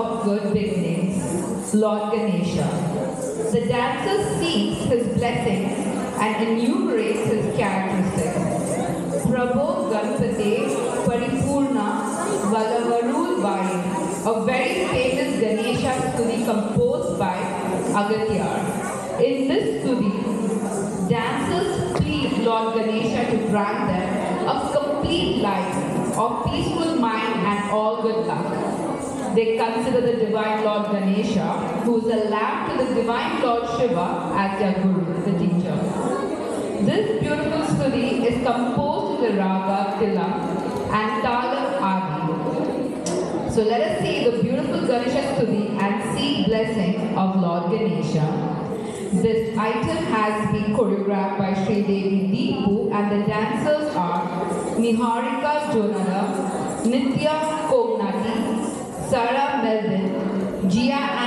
of good beginnings, Lord Ganesha. The dancer seeks his blessings and enumerates his characteristics. Prabhu Ganpate Paripurna Valavarul Vai, a very famous Ganesha stuti composed by Agatyar. In this stuti, dancers plead Lord Ganesha to grant them a complete life of peaceful mind and all good luck. They consider the divine Lord Ganesha, who is a lamb to the divine Lord Shiva, as their guru, the teacher. This beautiful stuti is composed in the raga Tilak and Talam Adi. So let us see the beautiful Ganesha stuti and seek blessing of Lord Ganesha. This item has been choreographed by Sri Devi Deepu and the dancers are Niharika Jonara, Nitya Kognati, Angel,